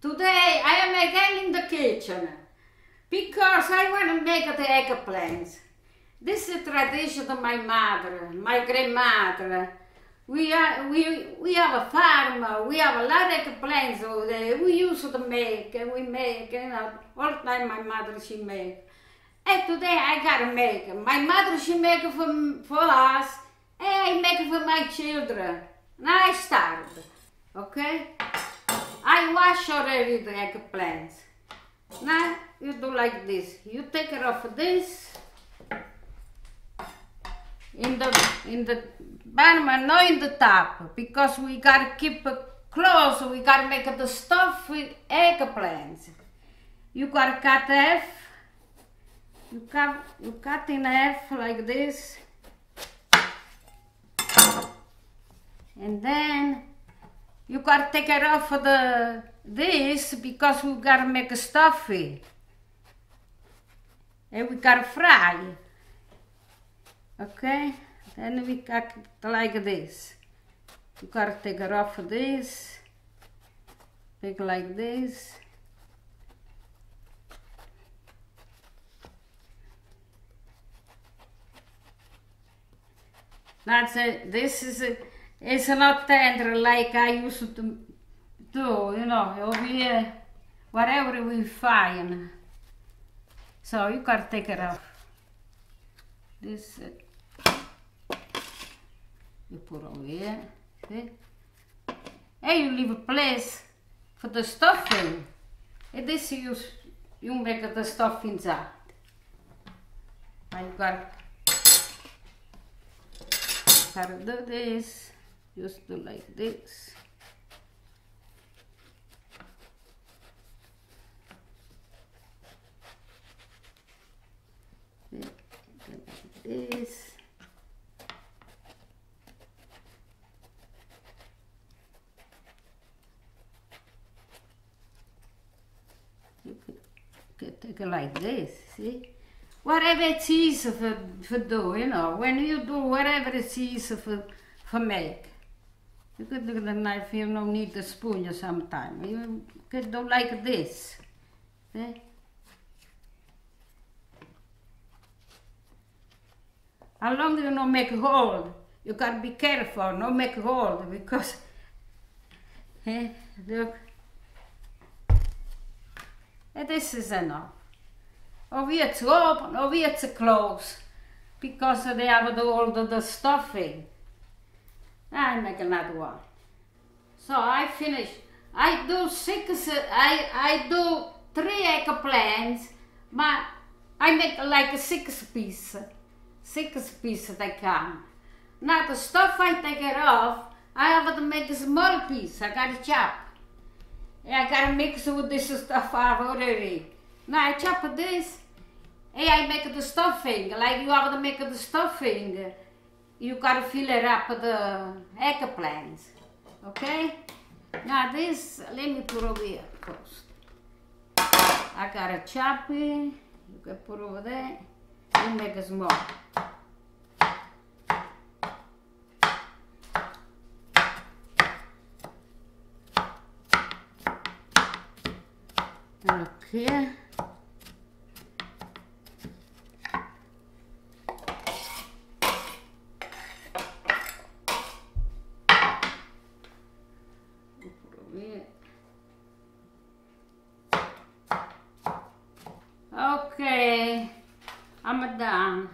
Today I am again in the kitchen because I want to make the eggplants. This is a tradition of my mother, my grandmother. We, are, we, we have a farm, we have a lot of eggplants. We used to make, and we make, you know, all the time my mother she make. And today I gotta make. My mother she make for, for us, and I make for my children. Now I start, okay? I wash already the eggplants. Now you do like this. You take it off this in the in the bottom and not in the top because we gotta keep it close. We gotta make the stuff with eggplants. You gotta cut half. You cut you cut in half like this, and then you gotta take it off of the this because we gotta make a stuffy. And we gotta fry. Okay? Then we it like this. You gotta take it off of this. Make like this. That's it. This is it. It's not tender like I used to do, you know, over here, whatever we find. So you gotta take it off. This, uh, you put over here, see? And you leave a place for the stuffing. And this you, you make the stuff inside. And you gotta, gotta do this. Just do like this. This. You could take it like this, see? Whatever it's easy for, for do, you know, when you do whatever it's easy for, for make. You could do the knife, you don't need the spoon sometimes. You could do like this. See? How long do you not make hold? You gotta be careful, not make hold because eh, look. And this is enough. Over it's open, over it's closed because they have all the, the stuffing. I make another one. So I finish. I do six, I, I do three eggplants, but I make like six piece. Six piece they come. Now the stuff I take it off, I have to make a small piece. I gotta chop. And I gotta mix with this stuff I've already. Now I chop this, and I make the stuffing. Like you have to make the stuffing you gotta fill it up with the eggplants. Okay? Now this, let me put over here first. I got a chop it, you can put over there, and make it small. Okay, I'm done.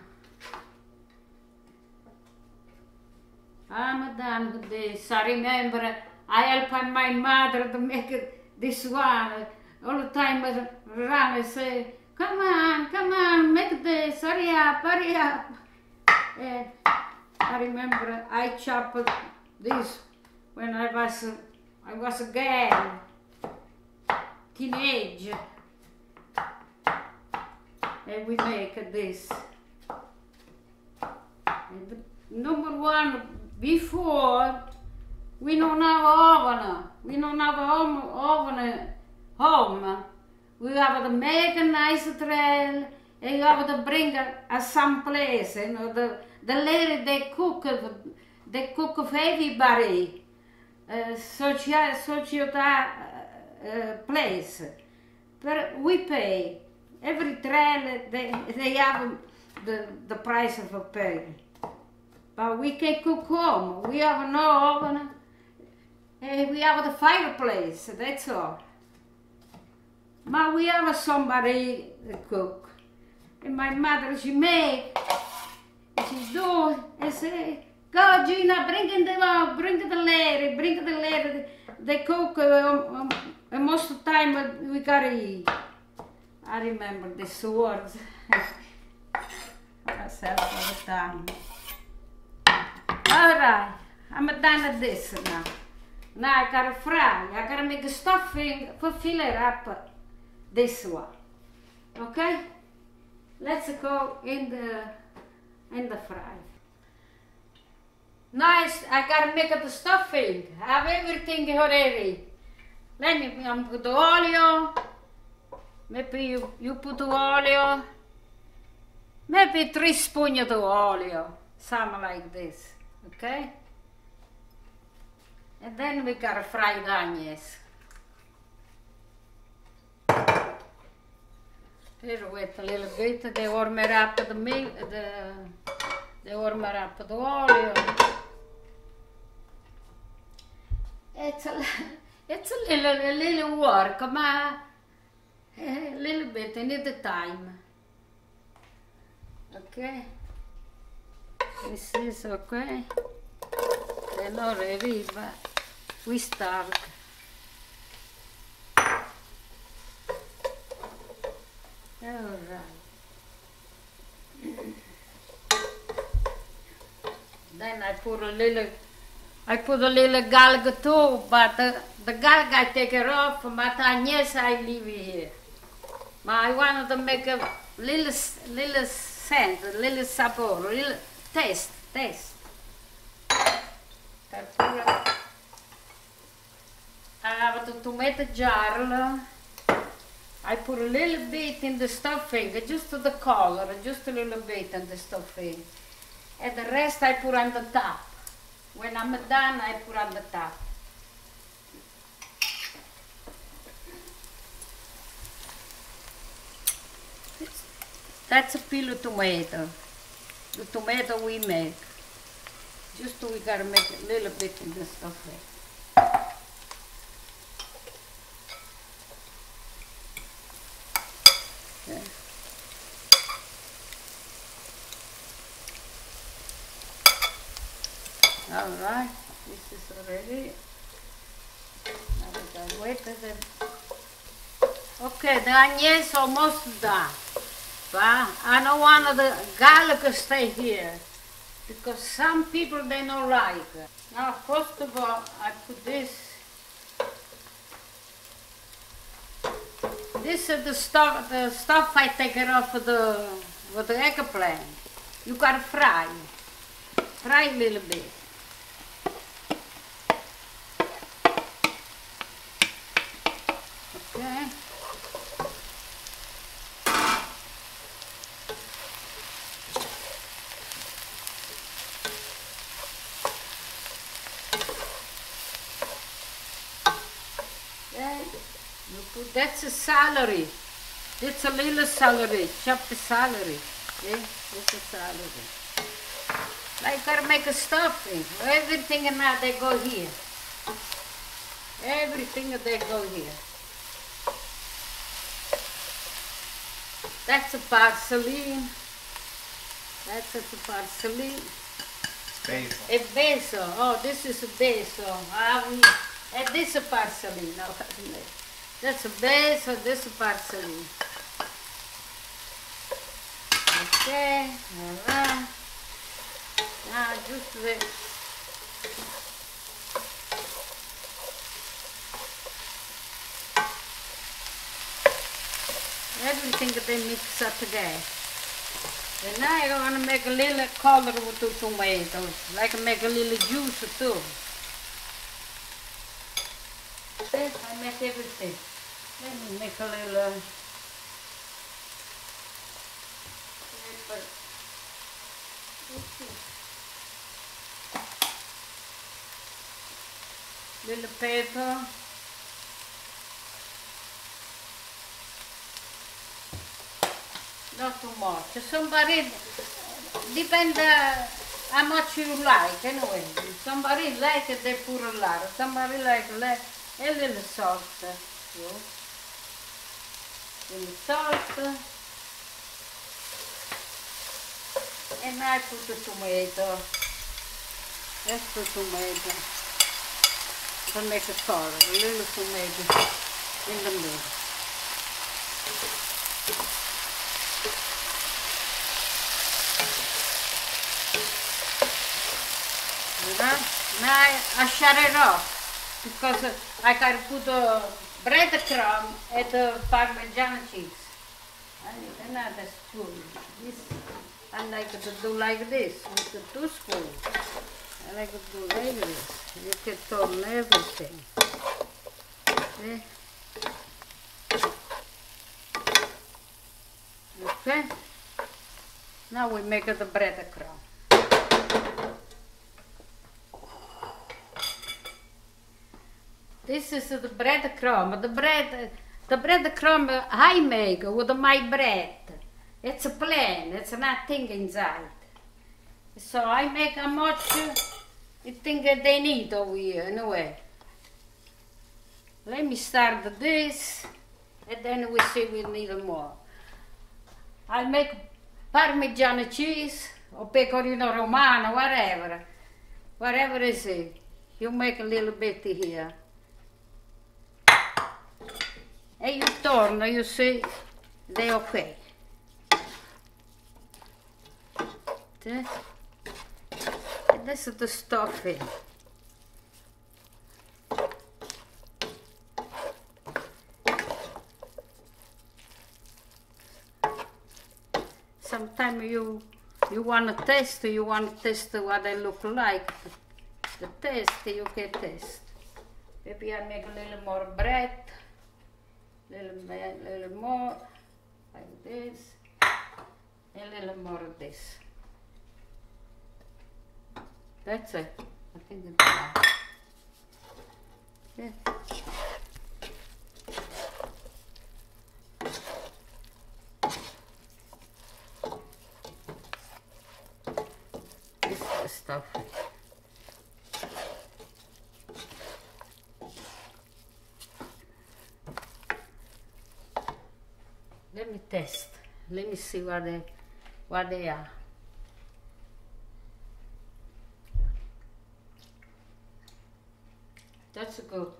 I'm done with this. I remember I helped my mother to make this one. All the time I run and say, come on, come on, make this, hurry up, hurry up. And I remember I chopped this when I was, I was a girl, teenage. And we make this. And number one, before, we don't have oven. We don't have home, oven home. We have to make a nice trail and you have to bring it at some place. You know, the, the lady, they cook, they cook for everybody. Uh, she, so she, uh, uh, place. But we pay. Every trail, they, they have the, the price of a pay. But we can cook home. We have no oven. Eh, we have the fireplace, that's all. But we have somebody to cook. And my mother, she make, she do, and say, go Gina, bring in the, bring the lady, bring the lady. They cook, uh, um, and most of the time we gotta eat. I remember these words. Myself all the time. Alright, I'm done with this now. Now I gotta fry. I gotta make a stuffing for fill it up this one. Okay? Let's go in the in the fry. Nice, I gotta make the stuffing. I have everything already. Let me um, put the oil. Maybe you, you put the oil. Maybe three spoons of the oil. Something like this. Okay? And then we gotta fry the onions. Here wait a little bit, they warm it up the milk, the, they warm it up the oil. It's a, it's a little, a little work, but a little bit, I need the time. Okay? This is okay. Ready, but we start. All right. Then I put a little, I put a little galga too, but the, the galga I take it off, but I yes, I leave it here. But I wanted to make a little, little scent, a little sabor, little taste, taste. I have the tomato jar. I put a little bit in the stuffing, just the color, just a little bit in the stuffing. And the rest I put on the top. When I'm done, I put on the top. That's a peel tomato. The tomato we make. Just we gotta make a little bit in the stuffing. Okay. All right, this is already. Now we can wait a bit. Okay, the onions almost done. But I don't want the garlic to stay here because some people they don't like. Now, first of all, I put this. This is the stuff, the stuff I take it off of the with the eggplant. You gotta fry, fry a little bit. Okay. Then you put that's a celery. That's a little celery, chopped celery. Okay, that's a celery. Like gotta make a stuffing. Everything and that they go here. Everything they go here. That's a parsley. That's a parsley. Basil. A basil. Oh, this is a basil. Ah, and this is parsley. No, that's a basil. This is parsley. Okay, all right. Now just the. Everything that they mix up together. And now I want to make a little color with the tomatoes, like make a little juice too. this, I mix everything. Then make a little... Uh, pepper. Little pepper. Not too much. Somebody, depends uh, how much you like anyway. Somebody like it, they put a lot. Somebody like less. A little salt. Uh, you. Little salt. And I put the tomato. That's the tomato. To make it color, a little tomato in the middle. Right? Now I, I shut it off because uh, I can put the breadcrumb at the parmesan cheese. I need another spoon. This I like to do like this with the two spoons. I like to do like this. You can turn everything. Okay. Okay. Now we make the bread breadcrumb. This is the breadcrumb. The bread, the breadcrumb I make with my bread. It's plain. It's nothing inside. So I make how much you think they need over here anyway. Let me start this, and then we see we need more. I make Parmigiano cheese or pecorino romano, whatever. Whatever is it. You make a little bit here. And you turn, you see, they okay. Is the stuffing. Sometimes you you want to test, you want to test what they look like. The taste, you can taste. Maybe I make a little more bread, little, ma- little more, like this, a little more of this. That's it. I think it's enough. Yeah. This stuff. Let me test. Let me see what they what they are. That's good.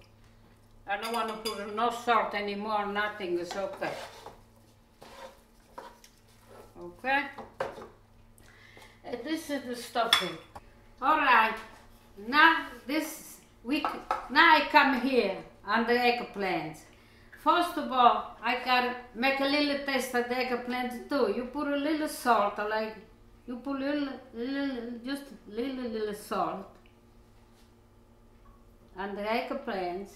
I don't want to put no salt anymore, nothing is okay. Okay? And this is the stuffing. All right. Now this week, now I come here on the eggplant. First of all, I can make a little taste of the eggplant too. You put a little salt, like you put little, little just little, little salt on the eggplants.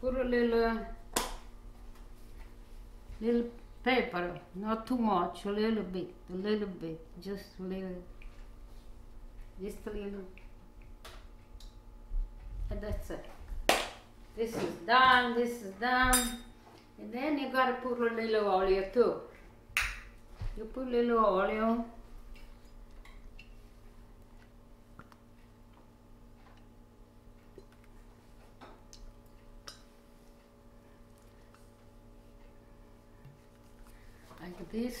Put a little, little pepper, not too much, a little bit, a little bit, just a little, just a little, and that's it. This is done, this is done, and then you gotta put a little oil too. You put a little oil. like this.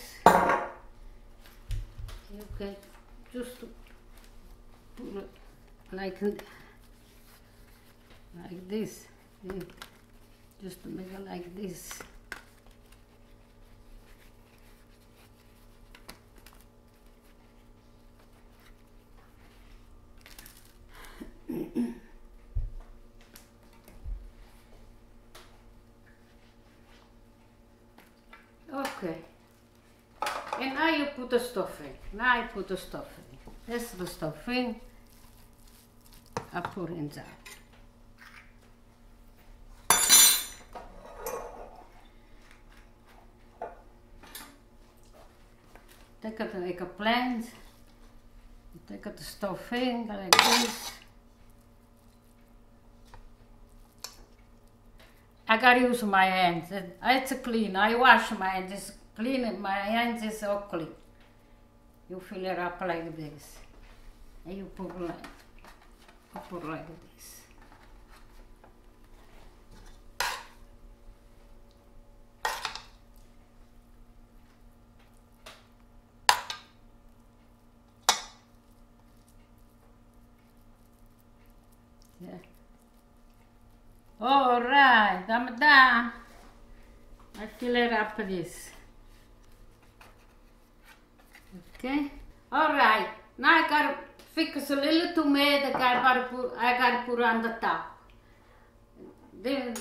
You can just put it like this. Okay. And now you put the stuffing. Now I put the stuffing. This is the stuffing. I put inside. Take it like a plant. Take it the stuffing like this. I gotta use my hands. It- It's clean. I wash my hands. It's clean. My hands is all clean. You fill it up like this. And you put like, put like this. Yeah. All right, I'm done. I fill it up this. Okay. All right. Now I gotta fix a little tomato. I gotta put. I gotta put on the top. Then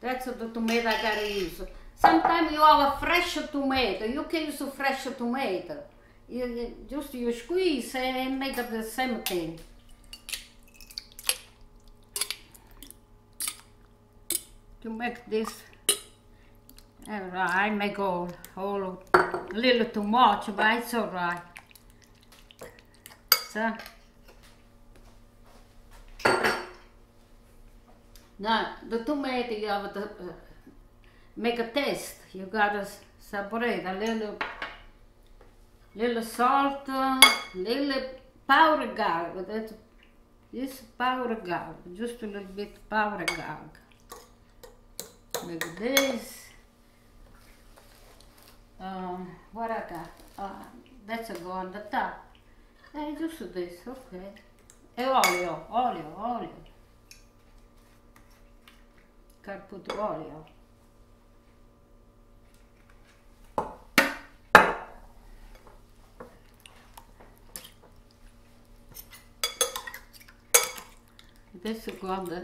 that's the tomato I gotta use. Sometimes you have a fresh tomato. You can use a fresh tomato. You, you just you squeeze and make the same thing. To make this, I make all, all a little too much, but it's alright. So now the tomato you have to uh, make a taste. You gotta separate a little, little salt, little powder garlic. That's this powder garlic, just a little bit powder garlic. Like this. Um, what I got? Uh, that's a go on the top. Eh, just this, okay. E olio, olio, olio. Gotta put olio. This will go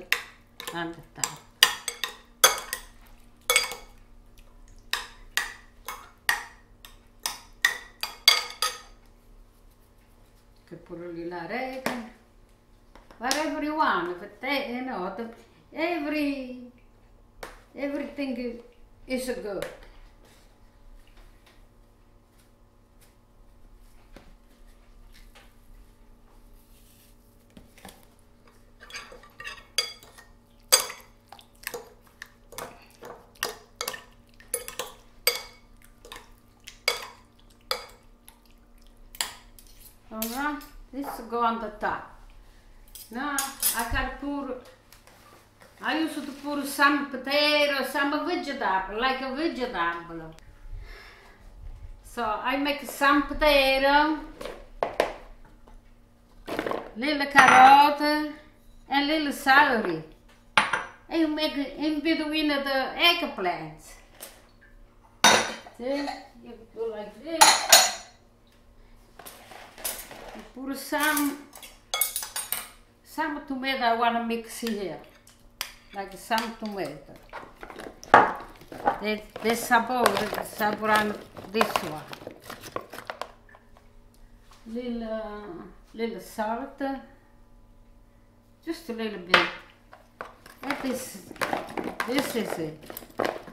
lì la rega. Whatever you but they, you know, every everything is good. Alright, this go on the top. Now I can put I used to put some potato, some vegetable, like a vegetable. So I make some potato, little carrot, and little celery. And you make in between the eggplants. See? You go like this. Put some some tomato I want to mix here. Like some tomato. The, sabor, the sabor on this one. Little, uh, little salt. Just a little bit. That is, this is it.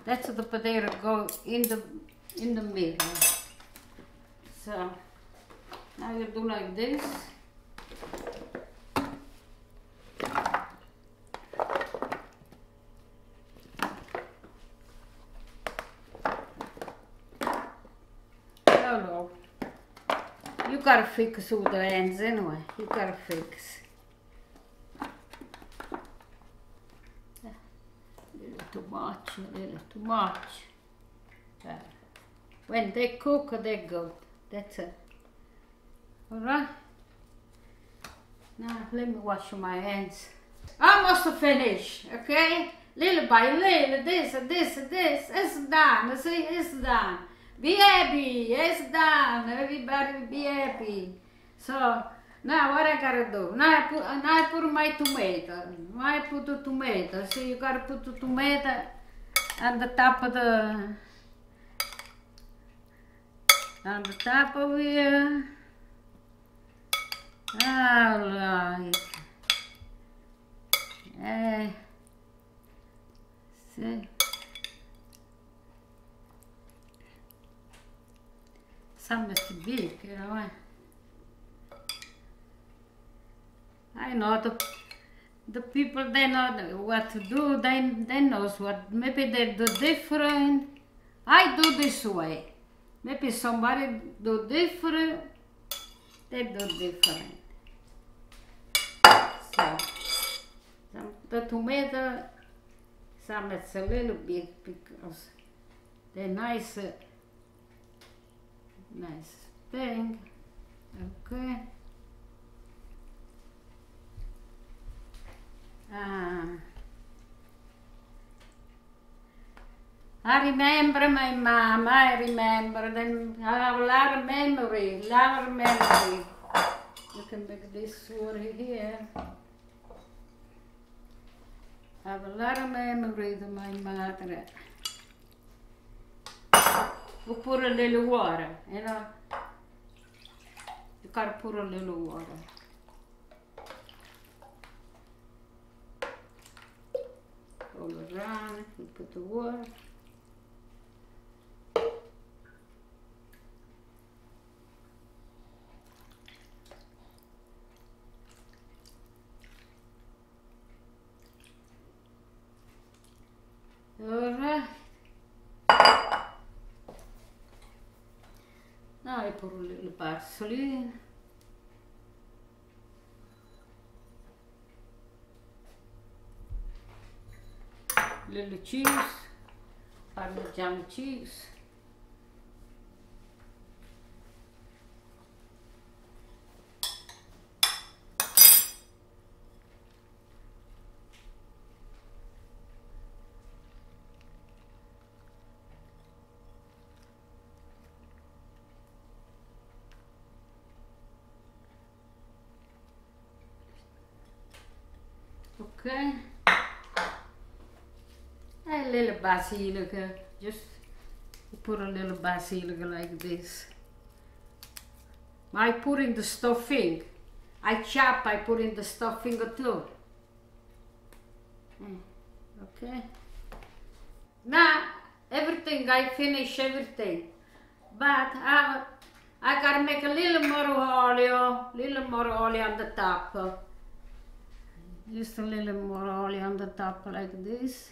That's the potato go in the, in the middle. So, you do like this. Hello. You gotta fix with the hands anyway. You gotta fix. Too much, a little too much. When they cook, they're good. That's it. Alright? Now let me wash my hands. Almost finished, okay? Little by little, this, this, this, it's done. See, it's done. Be happy, it's done. Everybody be happy. So now what I gotta do? Now I put, now I put my tomato. Now I put the tomato. See, you gotta put the tomato on the top of the on the top of here. Alright. Hey. See? Big, you know. I know the the people they know what to do, they, they knows what, maybe they do different. I do this way. Maybe somebody do different, they do different. So, the tomato, some it's a little bit because they're nice, uh, nice thing. Okay. Ah. I remember my mom, I remember them. I have a lot of memory, lot of memory. You can make this one here. Have a lot of memory of my mother. We put a little water, you know. You gotta put a little water. All around, we put the water. Alright. Now I put a little parsley. Little cheese, Parmesan cheese. Okay. A little basilica, just put a little basilica like this. I put in the stuffing. I chop, I put in the stuffing too. Mm, Okay. Now, everything, I finish everything. But I, I gotta make a little more olio, little more olio on the top. Just a little more oil on the top like this.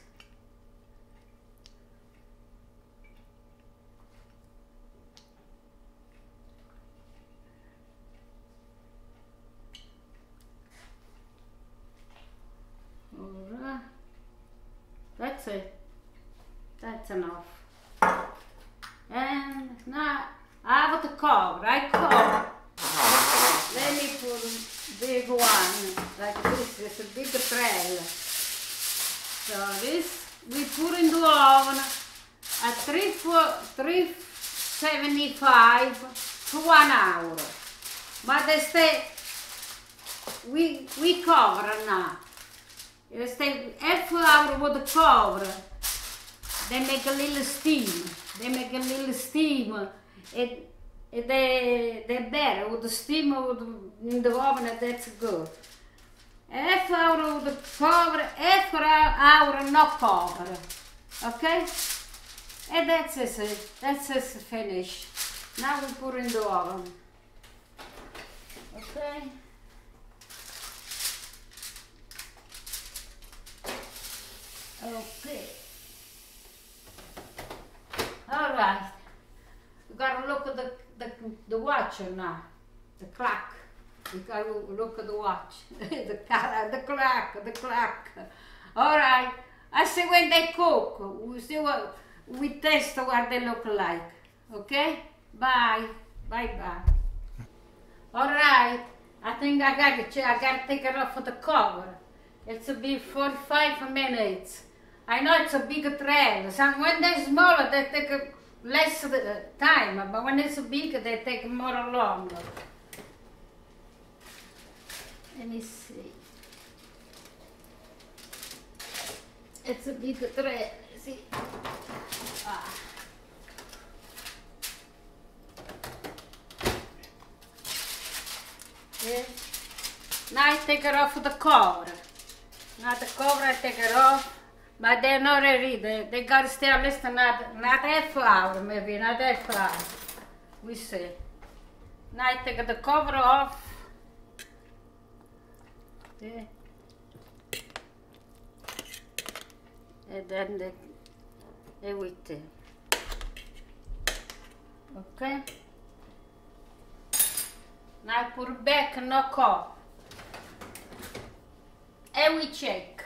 Alright. That's it. That's enough. And now I have to cover. I cover. Let me put a big one like this. It's a big trail. So this we put in the oven at 3, fo- 375 to 1 hour. But they stay, we, we cover now. They stay half hour with the cover. They make a little steam. They make a little steam. It, it they, they're better with the steam with in the oven. That's good. Half hour the cover, half hour not cover. Okay? And that's it. That's it finished. Now we put in the oven. Okay? Okay. All right. You gotta look at the, the, the watch now. The clock. You gotta look at the watch. the, the clock, the clock. All right. I see when they cook. We see what, uh, we test what they look like. Okay? Bye. Bye bye. All right. I think I got it. I gotta take it off of the cover. It's a be 45 minutes. I know it's a big trail. Some when they're smaller, they take less uh, time, but when it's big, they take more longer. Let me see. It's a big trail. See? Ah. Yeah. Now I take it off the cover. Now the cover I take it off. But they're not ready. They, they got stay at least not, not half hour, maybe, not half hour. We see. Now I take the cover off. Yeah. and then the, everything. Okay? Now put back knock off. And we check.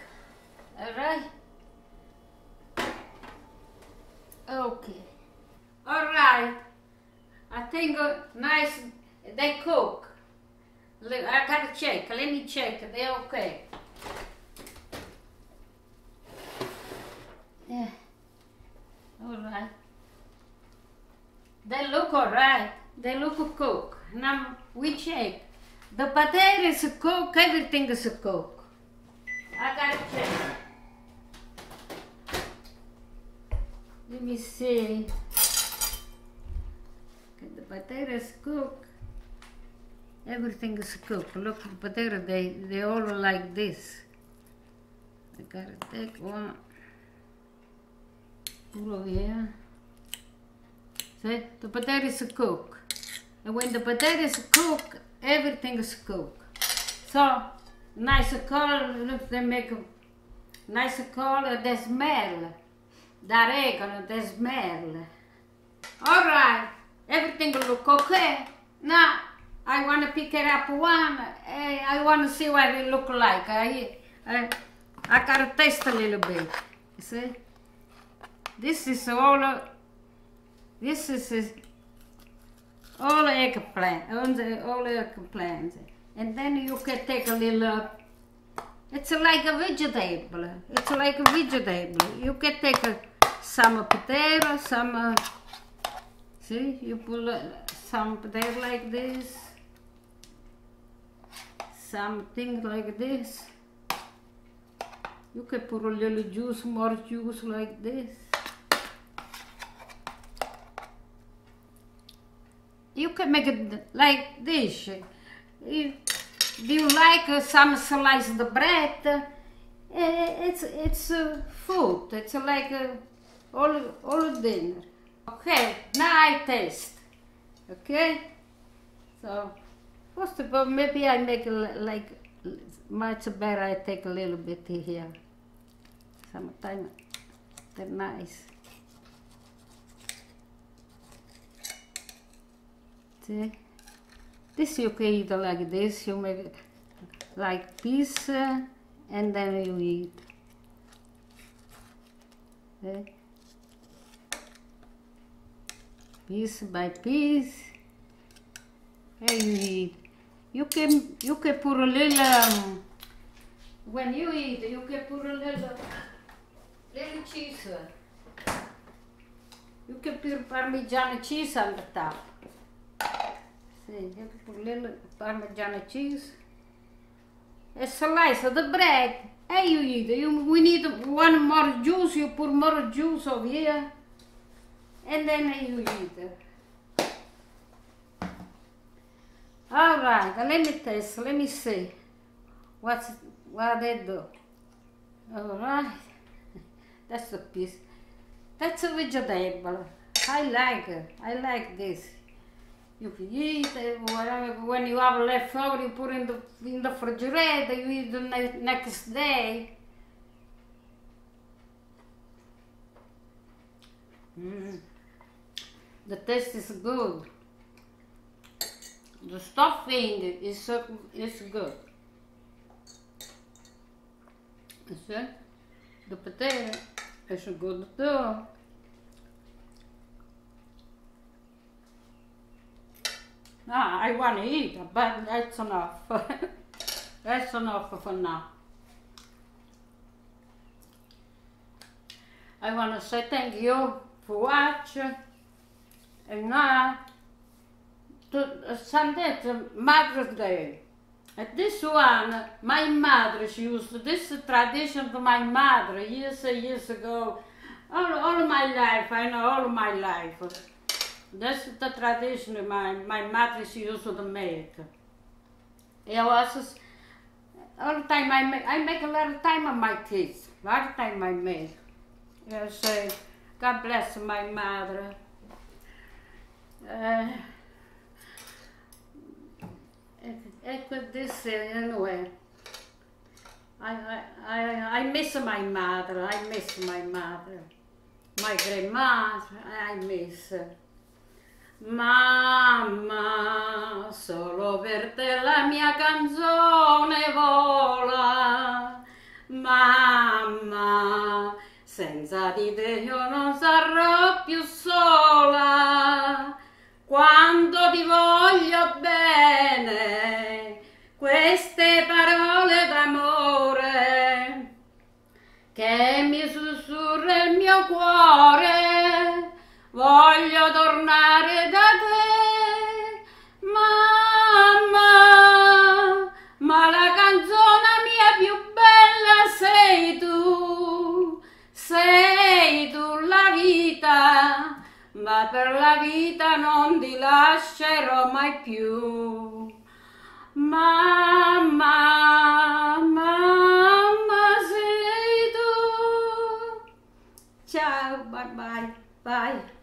Alright? Okay. Alright. I think uh, nice they cook. I gotta check. Let me check. They're okay. Yeah. Alright. They look alright. They look cook. Now we check. The potatoes cook, everything is cook. I gotta check. Let me see. Okay, the potatoes cook. Everything is cooked. Look, the potato, they, they all like this. I gotta take one. Over here. See, the potatoes cook. And when the potatoes cook, everything is cooked. So, nice color, look, they make a nice color, the smell. The oregano, the smell. All right, everything look okay. Now, I want to pick it up one. eh, I want to see what it look like. I, I, I gotta taste a little bit. See? This is all. This is all eggplant, all all eggplant, and then you can take a little. It's like a vegetable. It's like a vegetable. You can take a, some potato, some. Uh, see, you uh, some potato like this, something like this. You can put a little juice, more juice like this. You can make it like this. If, you like uh, some sliced bread? Uh, it's it's uh, food. It's like uh, all all dinner. Okay, now I taste. Okay, so first of all, maybe I make like much better. I take a little bit here. Sometimes they're nice. This you can eat like this. You make like this, uh, and then you eat. See? Piece by piece, and you eat. You can you can put a little. Um, when you eat, you can put a little little cheese. You can put Parmigiano cheese on the top. Put little Parmigiano cheese. A slice of the bread. And you eat. You, we need one more juice. You put more juice over here. And then you eat. All right, let me taste. Let me see. What's what they do? All right. That's a piece. That's a vegetable. I like it. I like this. You can eat whatever. When you have leftover, you put in the in the refrigerator. You eat the ne- next day. Mm. The taste is good. The stuffing is is good. You see? The potato is good too. Ah, I want to eat, but that's enough. that's enough for now. I want to say thank you for watching. And now, to Sunday, to Mother's Day. And this one, my mother, she used this tradition to my mother years and years ago. All, all my life, I know all my life. That's the tradition my, my mother used to make. I was all the time I make I make a lot of time on my kids. A lot of time I make. Yes, uh, God bless my mother. Uh, ecco this uh, anyway. I, I, I, I miss my mother, I miss my mother. My grandma, I miss. Mamma, solo per te la mia canzone vola. Mamma, senza di te io non sarò più sola. Quando ti voglio bene, queste parole d'amore che mi sussurra il mio cuore, voglio tornare ma per la vita non ti lascerò mai più. Mamma, mamma sei tu. Ciao, bye bye, bye.